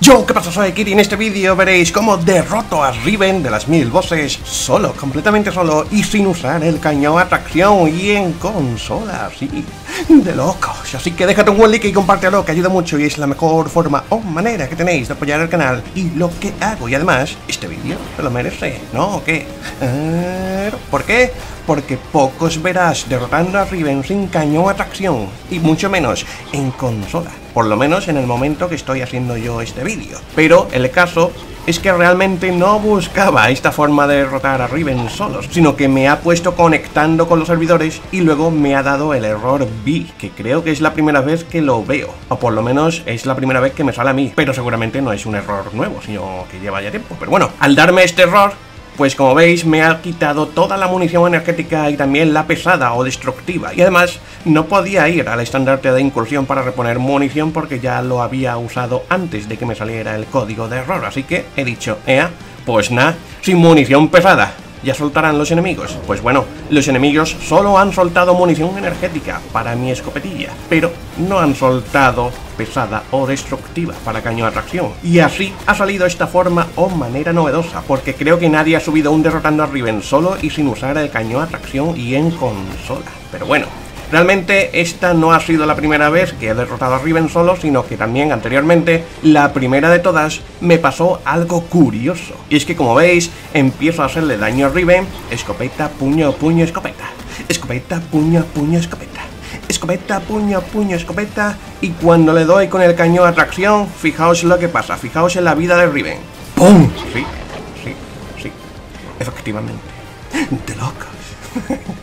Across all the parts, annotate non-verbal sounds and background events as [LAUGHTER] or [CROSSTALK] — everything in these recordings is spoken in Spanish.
Yo, ¿qué pasa? Soy Kiri y en este vídeo veréis cómo derroto a Riven de las mil voces solo, completamente solo y sin usar el cañón a tracción y en consola, así, de locos. Así que déjate un buen like y compártelo que ayuda mucho y es la mejor forma o manera que tenéis de apoyar el canal y lo que hago. Y además, este vídeo se lo merece, ¿no? ¿O qué? ¿Por qué? Porque pocos verás derrotando a Riven sin cañón a tracción y mucho menos en consola por lo menos en el momento que estoy haciendo yo este vídeo. Pero el caso es que realmente no buscaba esta forma de derrotar a Riven solos, sino que me ha puesto conectando con los servidores y luego me ha dado el error B, que creo que es la primera vez que lo veo, o por lo menos es la primera vez que me sale a mí, pero seguramente no es un error nuevo, sino que lleva ya tiempo. Pero bueno, al darme este error, pues como veis me ha quitado toda la munición energética y también la pesada o destructiva. Y además no podía ir al estandarte de incursión para reponer munición porque ya lo había usado antes de que me saliera el código de error. Así que he dicho, ea, pues nada, sin munición pesada ya soltarán los enemigos. Pues bueno, los enemigos solo han soltado munición energética para mi escopetilla, pero no han soltado pesada o destructiva para caño de atracción. Y así ha salido esta forma o manera novedosa, porque creo que nadie ha subido un derrotando a Riven solo y sin usar el cañón de atracción y en consola. Pero bueno, Realmente esta no ha sido la primera vez que he derrotado a Riven solo, sino que también anteriormente, la primera de todas, me pasó algo curioso. Y es que como veis, empiezo a hacerle daño a Riven, escopeta, puño, puño, escopeta. Escopeta, puño, puño, escopeta. Escopeta, puño, puño, escopeta. Y cuando le doy con el cañón a tracción, fijaos lo que pasa, fijaos en la vida de Riven. ¡Pum! Sí, sí, sí. Efectivamente. De locos.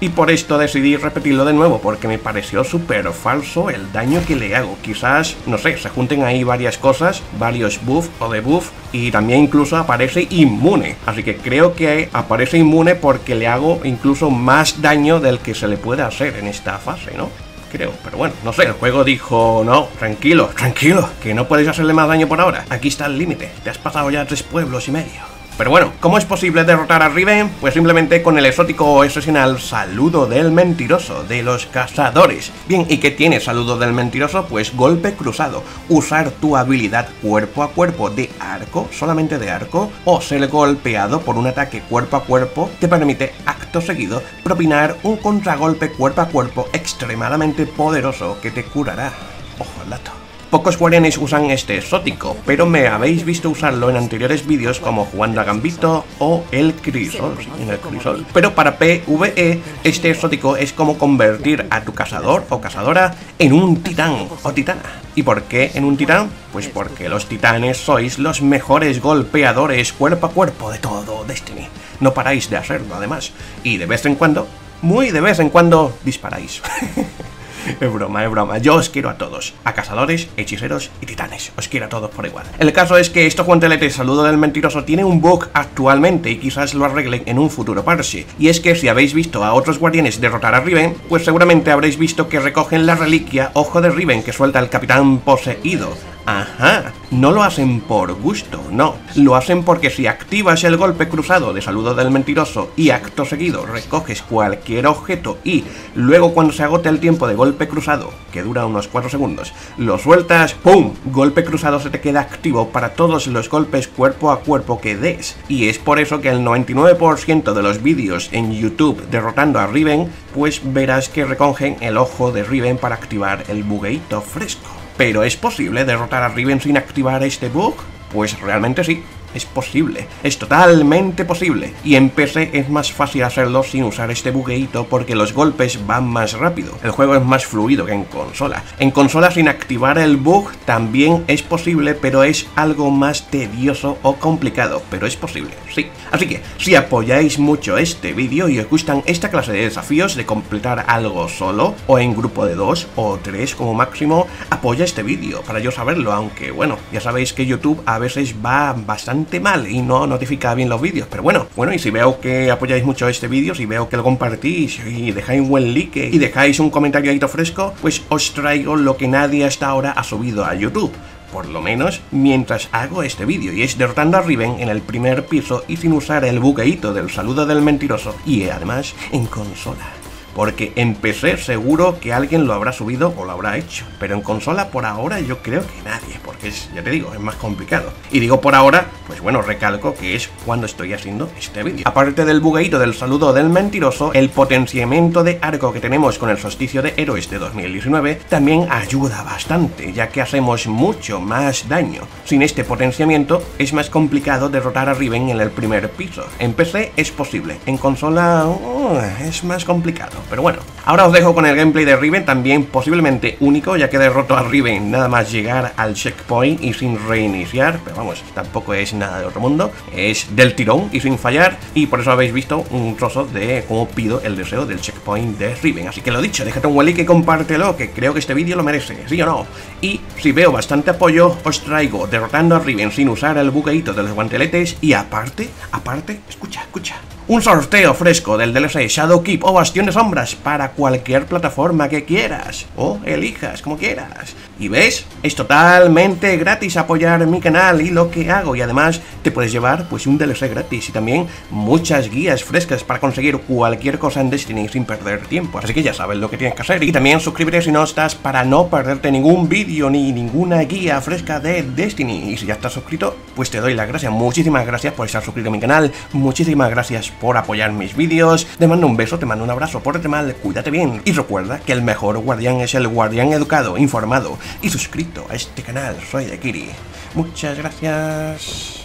y por esto decidí repetirlo de nuevo, porque me pareció súper falso el daño que le hago. Quizás, no sé, se junten ahí varias cosas, varios buff o debuff, y también incluso aparece inmune. Así que creo que aparece inmune porque le hago incluso más daño del que se le puede hacer en esta fase, ¿no? creo. Pero bueno, no sé, el juego dijo, no, tranquilo, tranquilo, que no puedes hacerle más daño por ahora. Aquí está el límite, te has pasado ya tres pueblos y medio. Pero bueno, ¿cómo es posible derrotar a Riven? Pues simplemente con el exótico excepcional Saludo del Mentiroso, de los Cazadores. Bien, ¿y qué tiene Saludo del Mentiroso? Pues golpe cruzado, usar tu habilidad cuerpo a cuerpo de arco, solamente de arco, o ser golpeado por un ataque cuerpo a cuerpo, te permite acto seguido propinar un contragolpe cuerpo a cuerpo extremadamente poderoso que te curará. Ojo al dato. Pocos guardianes usan este exótico, pero me habéis visto usarlo en anteriores vídeos como jugando a Gambito o el Crisol, en el Crisol. Pero para PvE, este exótico es como convertir a tu cazador o cazadora en un titán o titana. ¿Y por qué en un titán? Pues porque los titanes sois los mejores golpeadores cuerpo a cuerpo de todo Destiny. No paráis de hacerlo además. Y de vez en cuando, muy de vez en cuando, disparáis. [LAUGHS] [LAUGHS] es broma, es broma. Yo os quiero a todos. A cazadores, hechiceros y titanes. Os quiero a todos por igual. El caso es que esto guantelete saludo del mentiroso tiene un bug actualmente y quizás lo arreglen en un futuro parche. Y es que si habéis visto a otros guardianes derrotar a Riven, pues seguramente habréis visto que recogen la reliquia Ojo de Riven que suelta el capitán poseído. Ajá, no lo hacen por gusto, no. Lo hacen porque si activas el golpe cruzado de saludo del mentiroso y acto seguido recoges cualquier objeto y luego cuando se agote el tiempo de golpe cruzado, que dura unos 4 segundos, lo sueltas, ¡pum! Golpe cruzado se te queda activo para todos los golpes cuerpo a cuerpo que des. Y es por eso que el 99% de los vídeos en YouTube derrotando a Riven, pues verás que recogen el ojo de Riven para activar el bugueito fresco. ¿Pero es posible derrotar a Riven sin activar este bug? Pues realmente sí. Es posible, es totalmente posible. Y en PC es más fácil hacerlo sin usar este bugueito porque los golpes van más rápido. El juego es más fluido que en consola. En consola sin activar el bug también es posible, pero es algo más tedioso o complicado. Pero es posible, sí. Así que, si apoyáis mucho este vídeo y os gustan esta clase de desafíos de completar algo solo, o en grupo de dos o tres como máximo, apoya este vídeo para yo saberlo, aunque bueno, ya sabéis que YouTube a veces va bastante mal y no notifica bien los vídeos. Pero bueno, bueno, y si veo que apoyáis mucho este vídeo, si veo que lo compartís y dejáis un buen like y dejáis un comentario fresco, pues os traigo lo que nadie hasta ahora ha subido a YouTube. Por lo menos mientras hago este vídeo, y es derrotando a Riven en el primer piso y sin usar el bugueito del saludo del mentiroso, y además en consola porque en PC seguro que alguien lo habrá subido o lo habrá hecho, pero en consola por ahora yo creo que nadie, porque es, ya te digo, es más complicado. Y digo por ahora, pues bueno, recalco que es cuando estoy haciendo este vídeo. Aparte del bugueito del saludo del mentiroso, el potenciamiento de arco que tenemos con el solsticio de héroes de 2019 también ayuda bastante, ya que hacemos mucho más daño. Sin este potenciamiento es más complicado derrotar a Riven en el primer piso. En PC es posible, en consola uh, es más complicado, pero bueno. Ahora os dejo con el gameplay de Riven, también posiblemente único, ya que derroto a Riven nada más llegar al checkpoint y sin reiniciar, pero vamos, tampoco es nada de otro mundo, es del tirón y sin fallar, y por eso habéis visto un trozo de cómo pido el deseo del checkpoint de Riven. Así que lo dicho, déjate un like y compártelo, que creo que este vídeo lo merece, ¿sí o no? Y si veo bastante apoyo, os traigo derrotando a Riven sin usar el bugueito de los guanteletes y aparte, aparte, escucha, escucha, un sorteo fresco del DLC Shadowkeep o Bastión Sombras para cualquier plataforma que quieras o elijas como quieras. Y ves, es totalmente gratis apoyar mi canal y lo que hago y además te puedes llevar pues un DLC gratis y también muchas guías frescas para conseguir cualquier cosa en Destiny sin perder tiempo. Así que ya sabes lo que tienes que hacer y también suscríbete si no estás para no perderte ningún vídeo ni ninguna guía fresca de Destiny. Y si ya estás suscrito, pues te doy las gracias. Muchísimas gracias por estar suscrito a mi canal. Muchísimas gracias por apoyar mis vídeos. Te mando un beso, te mando un abrazo, pórtate mal, cuídate bien. Y recuerda que el mejor guardián es el guardián educado, informado y suscrito a este canal. Soy de Kiri. Muchas gracias.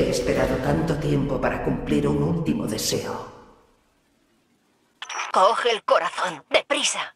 He esperado tanto tiempo para cumplir un último deseo. Coge el corazón, deprisa.